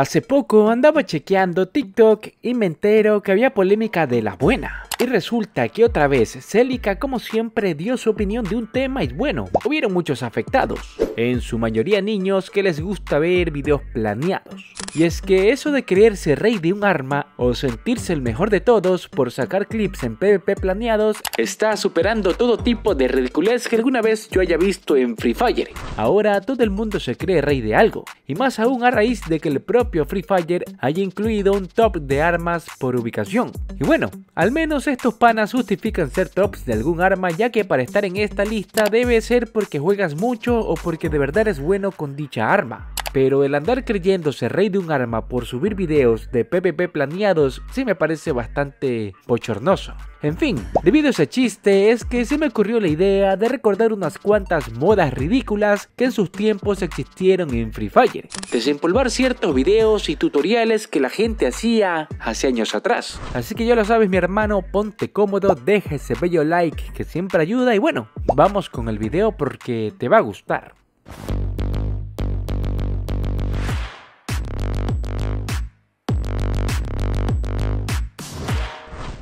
Hace poco andaba chequeando TikTok y me entero que había polémica de la buena. Y resulta que otra vez Celica como siempre dio su opinión de un tema y bueno, hubieron muchos afectados, en su mayoría niños que les gusta ver videos planeados. Y es que eso de creerse rey de un arma o sentirse el mejor de todos por sacar clips en PvP planeados está superando todo tipo de ridiculez que alguna vez yo haya visto en Free Fire. Ahora todo el mundo se cree rey de algo, y más aún a raíz de que el propio Free Fire haya incluido un top de armas por ubicación. Y bueno, al menos estos panas justifican ser tops de algún arma ya que para estar en esta lista debe ser porque juegas mucho o porque de verdad eres bueno con dicha arma pero el andar creyéndose rey de un arma por subir videos de PvP planeados sí me parece bastante bochornoso. En fin, debido a ese chiste es que se me ocurrió la idea de recordar unas cuantas modas ridículas que en sus tiempos existieron en Free Fire. Desempolvar ciertos videos y tutoriales que la gente hacía hace años atrás. Así que ya lo sabes mi hermano, ponte cómodo, deja ese bello like que siempre ayuda y bueno, vamos con el video porque te va a gustar.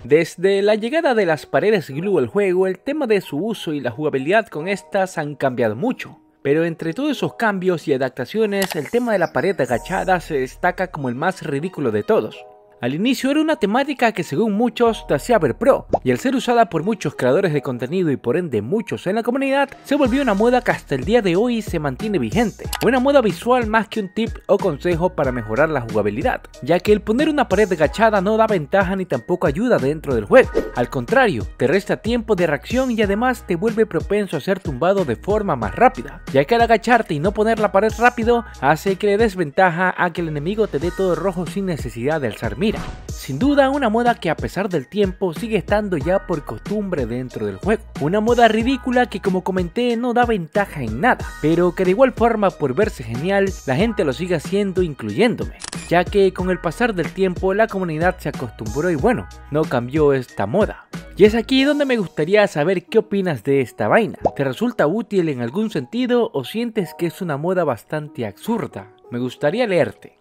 Desde la llegada de las paredes glue al juego, el tema de su uso y la jugabilidad con estas han cambiado mucho. Pero entre todos esos cambios y adaptaciones, el tema de la pared agachada se destaca como el más ridículo de todos. Al inicio era una temática que según muchos te hacía ver pro, y al ser usada por muchos creadores de contenido y por ende muchos en la comunidad, se volvió una moda que hasta el día de hoy se mantiene vigente. Una moda visual más que un tip o consejo para mejorar la jugabilidad, ya que el poner una pared agachada no da ventaja ni tampoco ayuda dentro del juego. Al contrario, te resta tiempo de reacción y además te vuelve propenso a ser tumbado de forma más rápida, ya que al agacharte y no poner la pared rápido, hace que le des ventaja a que el enemigo te dé todo rojo sin necesidad de alzar mira. Sin duda una moda que a pesar del tiempo sigue estando ya por costumbre dentro del juego. Una moda ridícula que como comenté no da ventaja en nada, pero que de igual forma por verse genial la gente lo sigue haciendo incluyéndome, ya que con el pasar del tiempo la comunidad se acostumbró y bueno, no cambió esta moda. Y es aquí donde me gustaría saber qué opinas de esta vaina. ¿Te resulta útil en algún sentido o sientes que es una moda bastante absurda? Me gustaría leerte.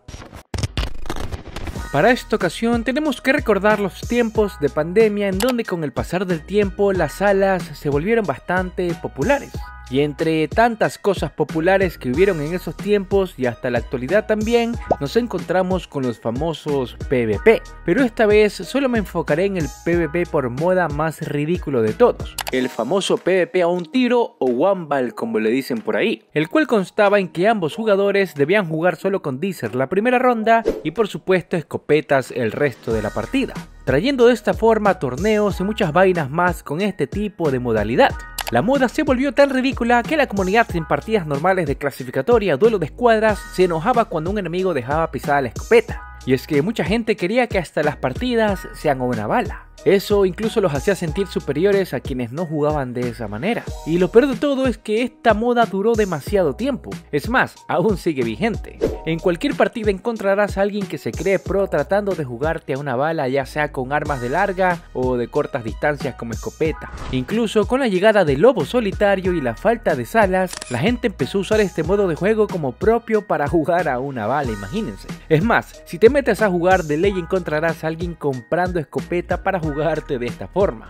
Para esta ocasión tenemos que recordar los tiempos de pandemia en donde con el pasar del tiempo las salas se volvieron bastante populares. Y entre tantas cosas populares que hubieron en esos tiempos y hasta la actualidad también, nos encontramos con los famosos PvP. Pero esta vez solo me enfocaré en el PvP por moda más ridículo de todos. El famoso PvP a un tiro o one ball como le dicen por ahí. El cual constaba en que ambos jugadores debían jugar solo con Deezer la primera ronda y por supuesto escopetas el resto de la partida. Trayendo de esta forma torneos y muchas vainas más con este tipo de modalidad. La moda se volvió tan ridícula que la comunidad en partidas normales de clasificatoria duelo de escuadras se enojaba cuando un enemigo dejaba pisada la escopeta. Y es que mucha gente quería que hasta las partidas sean una bala. Eso incluso los hacía sentir superiores a quienes no jugaban de esa manera. Y lo peor de todo es que esta moda duró demasiado tiempo. Es más, aún sigue vigente. En cualquier partida encontrarás a alguien que se cree pro tratando de jugarte a una bala ya sea con armas de larga o de cortas distancias como escopeta. Incluso con la llegada del lobo solitario y la falta de salas, la gente empezó a usar este modo de juego como propio para jugar a una bala, imagínense. Es más, si te metes a jugar de ley encontrarás a alguien comprando escopeta para jugar jugarte de esta forma.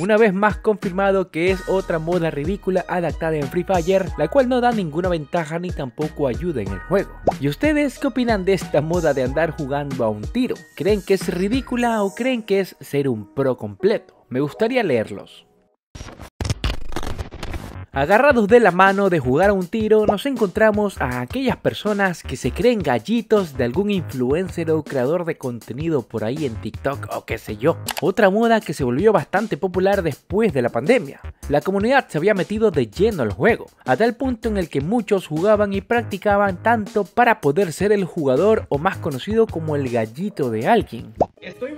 Una vez más confirmado que es otra moda ridícula adaptada en Free Fire, la cual no da ninguna ventaja ni tampoco ayuda en el juego. ¿Y ustedes qué opinan de esta moda de andar jugando a un tiro? ¿Creen que es ridícula o creen que es ser un pro completo? Me gustaría leerlos. Agarrados de la mano de jugar a un tiro, nos encontramos a aquellas personas que se creen gallitos de algún influencer o creador de contenido por ahí en TikTok o qué sé yo. Otra moda que se volvió bastante popular después de la pandemia. La comunidad se había metido de lleno al juego, a tal punto en el que muchos jugaban y practicaban tanto para poder ser el jugador o más conocido como el gallito de alguien.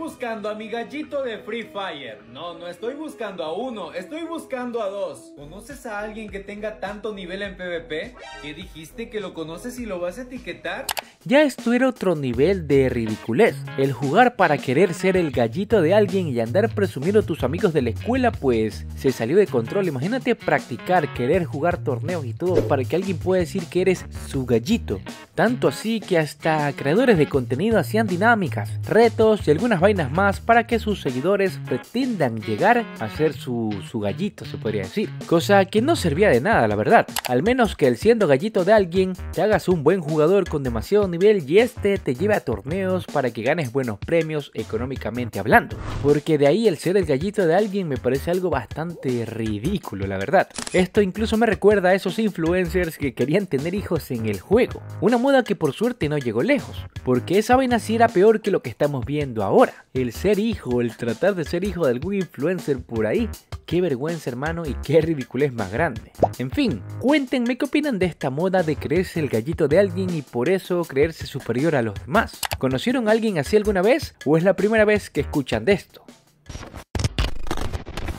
Buscando a mi gallito de Free Fire. No, no estoy buscando a uno, estoy buscando a dos. ¿Conoces a alguien que tenga tanto nivel en PvP? ¿Qué dijiste que lo conoces y lo vas a etiquetar? Ya esto era otro nivel de ridiculez. El jugar para querer ser el gallito de alguien y andar presumiendo a tus amigos de la escuela, pues se salió de control. Imagínate practicar, querer jugar torneos y todo para que alguien pueda decir que eres su gallito. Tanto así que hasta creadores de contenido hacían dinámicas, retos y algunas vainas más para que sus seguidores pretendan llegar a ser su, su gallito, se podría decir. Cosa que no servía de nada, la verdad. Al menos que el siendo gallito de alguien, te hagas un buen jugador con demasiado nivel y este te lleve a torneos para que ganes buenos premios económicamente hablando. Porque de ahí el ser el gallito de alguien me parece algo bastante ridículo, la verdad. Esto incluso me recuerda a esos influencers que querían tener hijos en el juego. Una moda que por suerte no llegó lejos, porque esa vaina sí era peor que lo que estamos viendo ahora. El ser hijo, el tratar de ser hijo de algún influencer por ahí. Qué vergüenza hermano y qué ridiculez más grande. En fin, cuéntenme qué opinan de esta moda de creerse el gallito de alguien y por eso creerse superior a los demás. ¿Conocieron a alguien así alguna vez o es la primera vez que escuchan de esto?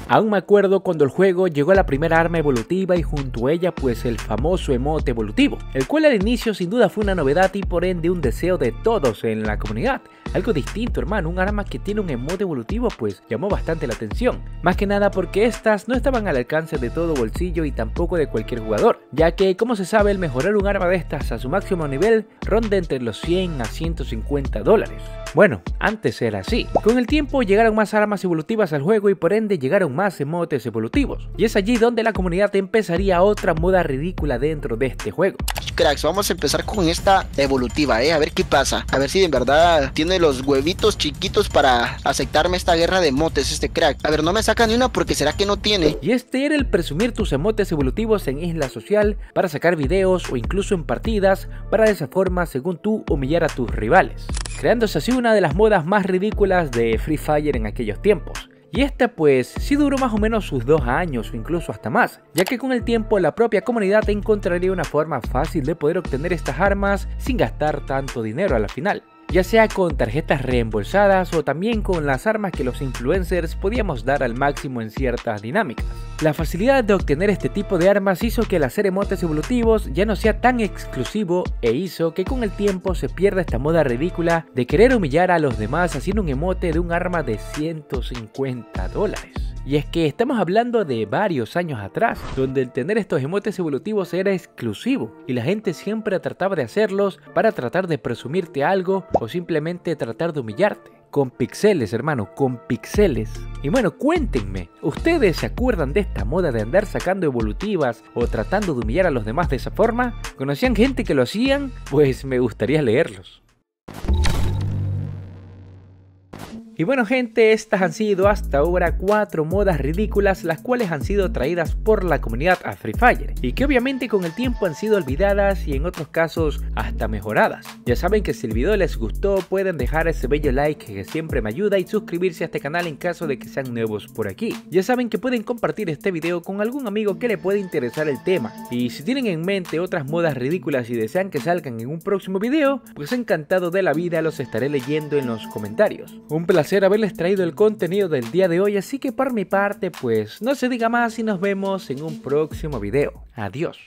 Aún me acuerdo cuando el juego llegó a la primera arma evolutiva y junto a ella pues el famoso emote evolutivo, el cual al inicio sin duda fue una novedad y por ende un deseo de todos en la comunidad. Algo distinto hermano, un arma que tiene un emote evolutivo pues llamó bastante la atención, más que nada porque estas no estaban al alcance de todo bolsillo y tampoco de cualquier jugador, ya que como se sabe el mejorar un arma de estas a su máximo nivel ronda entre los 100 a 150 dólares. Bueno, antes era así. Con el tiempo llegaron más armas evolutivas al juego y por ende llegaron más emotes evolutivos. Y es allí donde la comunidad empezaría otra moda ridícula dentro de este juego. Cracks, vamos a empezar con esta evolutiva, eh, a ver qué pasa. A ver si de verdad tiene los huevitos chiquitos para aceptarme esta guerra de emotes este crack. A ver, no me saca ni una porque será que no tiene. Y este era el presumir tus emotes evolutivos en Isla Social para sacar videos o incluso en partidas para de esa forma, según tú, humillar a tus rivales creándose así una de las modas más ridículas de Free Fire en aquellos tiempos. Y esta pues sí duró más o menos sus dos años o incluso hasta más, ya que con el tiempo la propia comunidad encontraría una forma fácil de poder obtener estas armas sin gastar tanto dinero a la final ya sea con tarjetas reembolsadas o también con las armas que los influencers podíamos dar al máximo en ciertas dinámicas. La facilidad de obtener este tipo de armas hizo que el hacer emotes evolutivos ya no sea tan exclusivo e hizo que con el tiempo se pierda esta moda ridícula de querer humillar a los demás haciendo un emote de un arma de 150 dólares. Y es que estamos hablando de varios años atrás, donde el tener estos emotes evolutivos era exclusivo y la gente siempre trataba de hacerlos para tratar de presumirte algo o simplemente tratar de humillarte. Con pixeles, hermano, con pixeles. Y bueno, cuéntenme, ¿ustedes se acuerdan de esta moda de andar sacando evolutivas o tratando de humillar a los demás de esa forma? ¿Conocían gente que lo hacían? Pues me gustaría leerlos. Y bueno gente, estas han sido hasta ahora cuatro modas ridículas las cuales han sido traídas por la comunidad a Free Fire y que obviamente con el tiempo han sido olvidadas y en otros casos hasta mejoradas. Ya saben que si el video les gustó pueden dejar ese bello like que siempre me ayuda y suscribirse a este canal en caso de que sean nuevos por aquí. Ya saben que pueden compartir este video con algún amigo que le pueda interesar el tema y si tienen en mente otras modas ridículas y desean que salgan en un próximo video, pues encantado de la vida los estaré leyendo en los comentarios. Un placer haberles traído el contenido del día de hoy, así que por mi parte pues no se diga más y nos vemos en un próximo video. Adiós.